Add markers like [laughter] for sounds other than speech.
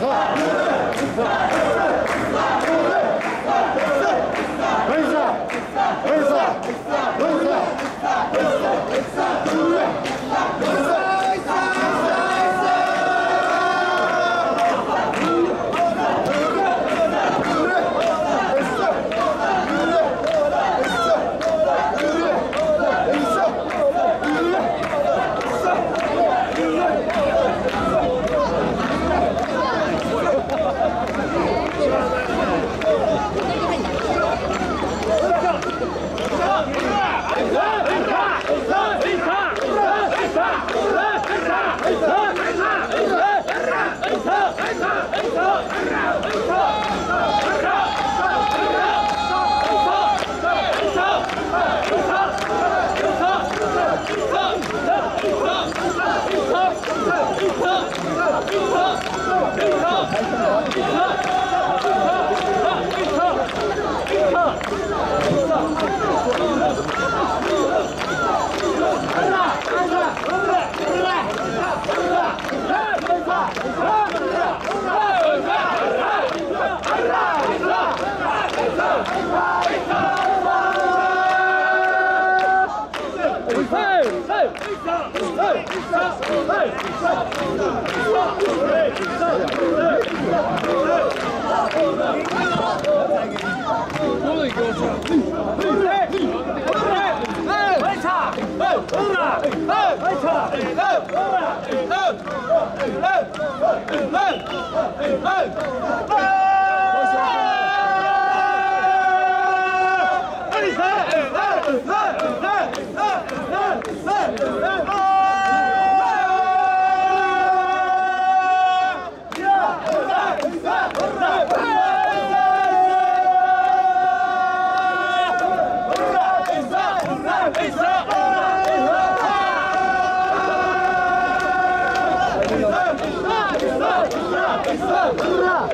そ [laughs] う Hey! 들어라!